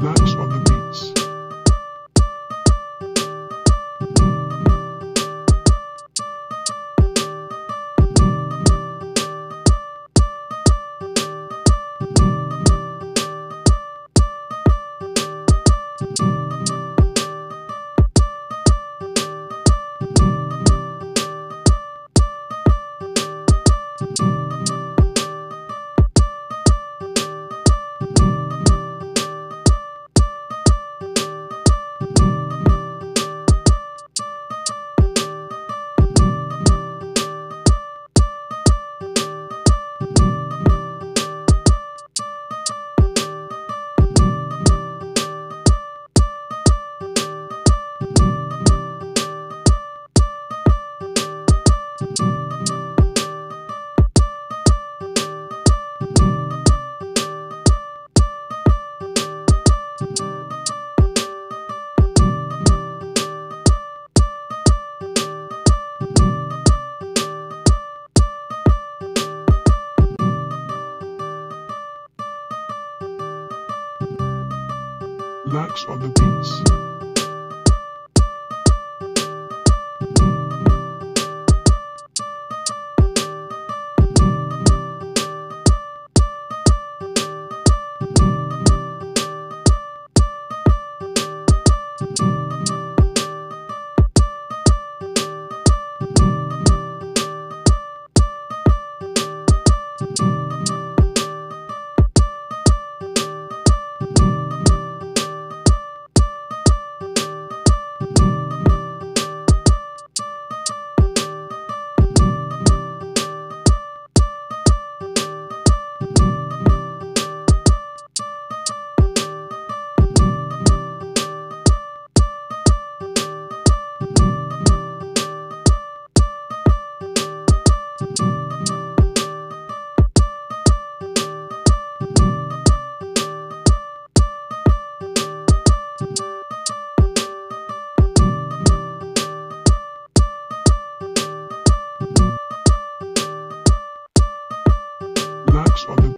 Lax on Lax on the beats. On the